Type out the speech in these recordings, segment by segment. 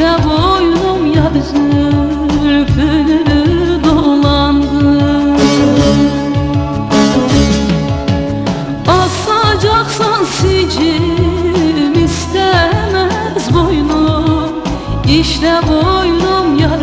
İşte boynum ya zülfünü dolandı. Asacaksan sicim istemez boynum. İşte boynum ya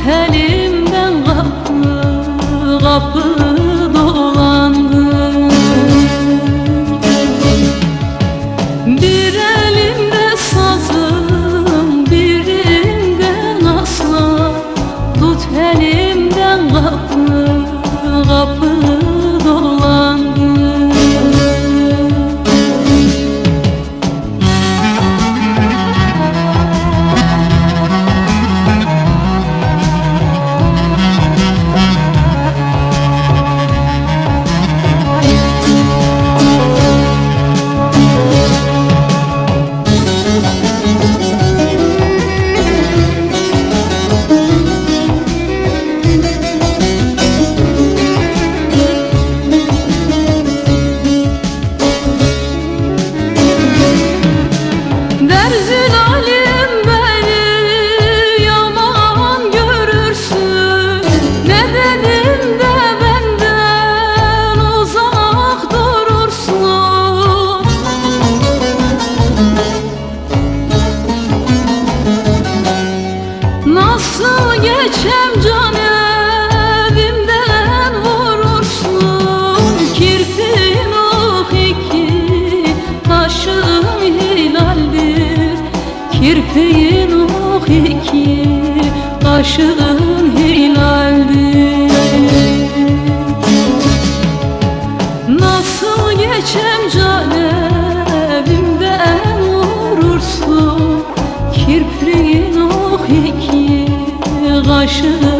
Tut elimden kapı kapı dolandır Bir elimde sazım birinden aslan Tut elimden kapı kapı Nasıl geçem can evimden vurursun Kirpin oh iki taşın hilaldir. Kirpiğin oh iki taşın hilaldir vurursun